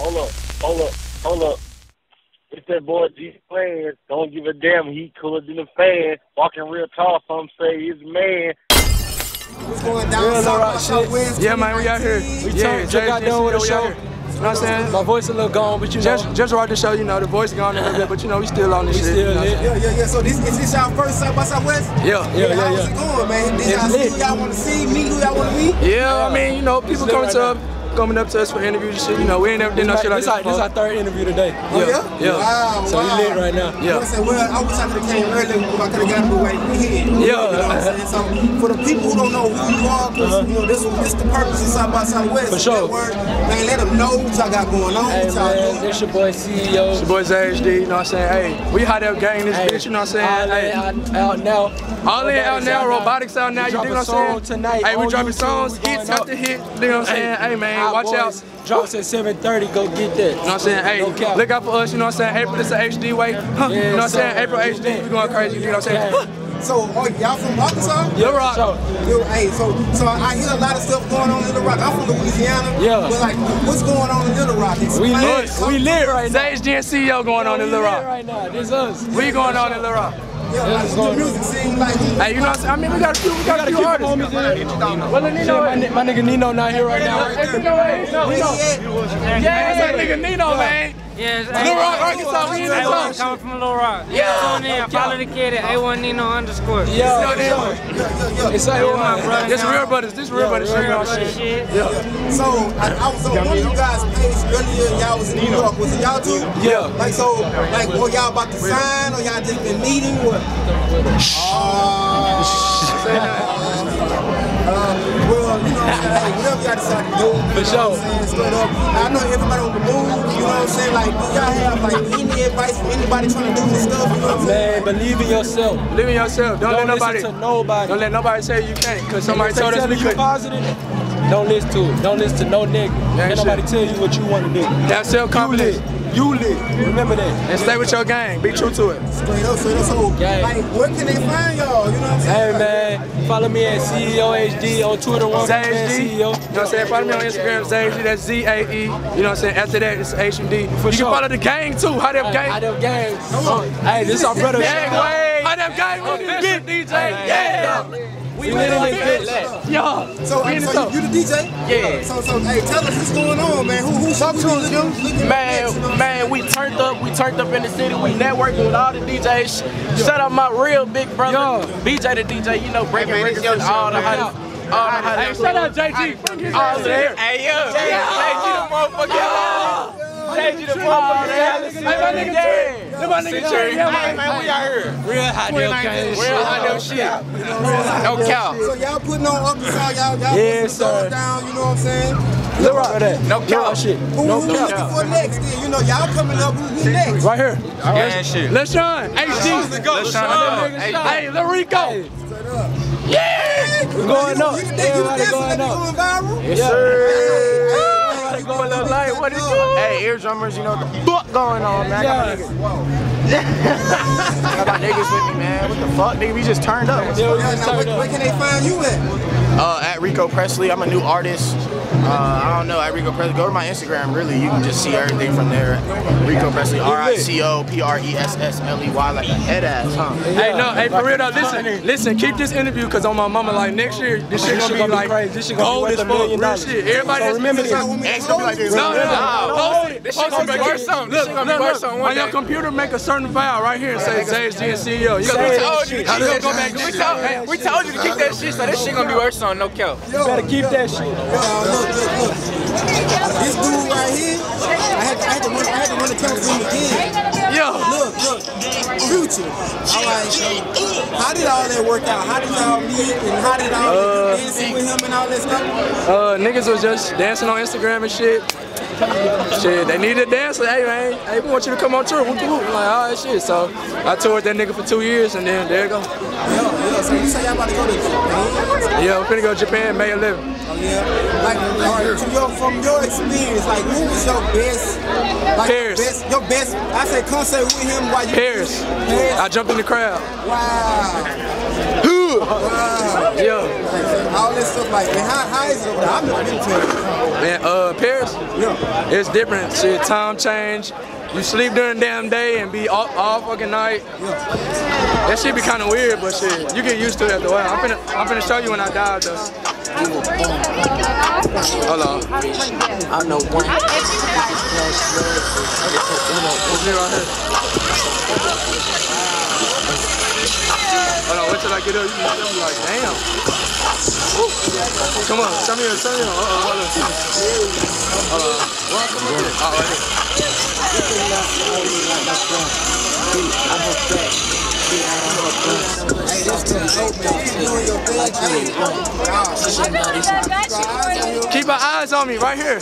hold up, hold up, hold up. It's that boy G Plan. Don't give a damn. He cooler than a fan. Walking real tall. Some say he's a man. What's going down Real South rock shit. Southwest Yeah, man, we out here. 2019? We yeah, just got done with the show. You know what I'm saying? My voice a little gone, but you know, Just, just right the show, you know, the voice gone a little bit, but you know, we still on this we shit. still you know what I'm lit. saying? Yeah, yeah, yeah. So this is this y'all first South by Southwest? Yeah. Yeah, yeah, yeah. How's yeah. it going, man? Did It's y'all see who y'all want to see? Meet who y'all want to meet? Yeah, I mean, you know, people coming right to us, coming up to us for interviews and shit. You know, we ain't never did no shit like this, this our, this our third interview today. Oh, yeah? yeah. Wow, So wow. we lit right now. You know I'm? Well, I wish I could have came earlier. I could have got the way we here. You Yeah. know what I'm saying? So for the people who don't know who you are, uh-huh. because you know this this the purpose of South by Southwest. For sure. That word, man, let them know what y'all got going on. Hey man, doing. this your boy CEO. Your boy HD, you know what I'm saying? Hey, we hot out gang this Hey, bitch, you know what I'm All saying? Hey, in, out, out now. all in out now, robotics out now, you dig drop what a I'm saying? tonight Hey, we dropping songs, hits going after up. hit, you know what I'm saying? Hey man, Our watch out. Boys Drops at 7:30. Go get that. You know what I'm saying? Hey, No look out for us, you know what I'm saying? April this is a HD way. Huh, you know what I'm saying? sir. April HD, we going crazy, you know what I'm saying? So, oh, y'all from Arkansas? Lil Rock. So, Yo, hey, so so I hear a lot of stuff going on in Little Rock. I'm from Louisiana. Yeah. But like, what's going on in Little Rock? we Explain lit. We lit right now. Sage G and CEO going on in We Lil lit Rock. right now. This us. We going on in Lil Rock. Yeah, like, What's the going music scene, like, Hey, you know what I'm saying? I mean, we got a few, we got a few artists. Well, Nino, my, my nigga Nino not here right now. Hey, Nino, hey, Nino, where he Nino. at? Yeah, that's that nigga Nino, man. Yes, Lil Rock, Arkansas, we in I the want coming from Little Rock. Yeah, tune in. Follow the kid at A1 Nino underscore. Yo, Yo, Nino. it's like Yo, my. This real brothers, this real brothers. real shit, you Brother shit. So I, I was on one of you guys' page earlier. Y'all was in New York. Was it y'all too? Yeah. Like so, like, were y'all about to sign or y'all just been meeting? What? Uh, well, you know what Hey, whatever y'all decide to do. you know sure. what I'm saying? Straight up. I know everybody what I'm saying? Like, do y'all have like any advice for anybody trying to do this stuff? You know what I'm saying? Man, believe in yourself. Believe in yourself. Don't, Don't let nobody. listen to nobody. Don't let nobody say you can't, cause somebody Somebody told us telling we you couldn't. positive. Don't listen to it. Don't listen to no nigga. Yeah, Let nobody tell you what you want to do. Have self confidence You lit. Remember that. and stay with your gang. Be true to it. Straight up, straight up. So, Gang. like, where can they find y'all? You know what I'm saying? Hey man, follow me at CEO HD on Twitter. One Zage man You know what I'm saying? Follow me on Instagram, Zae HD. That's Z A E. You know what I'm saying? After that, it's HMD. and D. You can follow the gang too. How them I gang? them gangs. Hey, this our brother. Gang way. How them gang with this bitch DJ? Yeah. We literally fit that. Yo. So, We in so you, you the DJ? Yeah. So, so, hey, tell us what's going on, man. Who, who should we be looking, looking Man, next, you know what I'm man, we turned up. We turned up in the city. We networking with all the DJs. Shout out my real big brother, BJ the DJ. You know, breaking records with all the hottest. All the Hey, shout out JG. Bring his All ass of that. Hey, yo. JG the motherfucker. JG the motherfucker. Hey, my nigga Cherry. Hey, my nigga Cherry. Yeah, Hey, man. man, we out here. Real hot dog gang. Real hot dope shit. No cow. So y'all putting on Arkansas, y'all, y'all Yes, putting the down, you know what I'm saying? Look right that. No cow. shit. Who, No who cap. looking for next then? You know, y'all coming up, who, who next? Right here. Yeah, shit. Let's shine. HD. Let's shine. Hey, Hey, Lil Rico. Yeah. Going up. You the, you the Everybody dancer going up. viral? Yes, sir. Eardrummers, you know what the fuck going on, man. I got Yes. niggas. I got niggas with me, man. What the fuck, nigga? We just turned up. Yeah, we Yeah, just now, where, where can they find you at? Uh, at Rico Presley. I'm a new artist. Uh, I don't know. At Rico Presley, go to my Instagram. Really, you can just see everything from there. Rico Presley, R I C O P R E S S L E Y, like a head ass, huh? Hey, no, hey, for real though, listen, listen, keep this interview because on my mama, like next year, this shit gonna be like crazy. This shit gonna be gold worth as a fuck, million real dollars. shit. Everybody So that's remember this. Y'all want me to Ain't gonna be like this. No, no, no. Post it. This shit gonna be right worth something. This Look, shit gonna be look, worth look. On your computer, make a certain file right here and say ZHG and CEO. You gotta told you to keep do that it go back? We told, hey, we told you to keep that shit, so this shit gonna be worth something, no cap. Yo, Better keep that shit. Future. All right, how did all that work out? How did y'all meet and how did all Uh, dancing with him and all that stuff? Uh, niggas was just dancing on Instagram and shit. Shit, they needed a dancer. Hey man, hey, we want you to come on tour. Whoop, whoop. I'm like, all right, shit. So I toured that nigga for two years, and then there you go. Yo, yo, so you say y'all about to go to Japan? Yeah, we're finna go to Japan May 11th. Oh yeah. Like, right, to your, from your experience, like, who was your best? Like, Paris. Your best, your best. I said concert with him while you. Paris. Paris. I jumped in the crowd. Wow. Wow. Yeah. All this stuff like, and how, how is it? I've never been to Paris. Man, uh, Paris, Yeah. it's different. Shit, time change. You sleep during the damn day and be all, all fucking night. Yeah. That shit be kind of weird, but shit, you get used to it after a while. I'm finna, I'm finna show you when I died though. Hold on. I'm the one. Me right here? Till I get up. Be like, damn. Come on, show me, show me. Uh-oh, uh, hold on. Hold on. Well, come on. Oh, right here. Keep our eyes on me right here.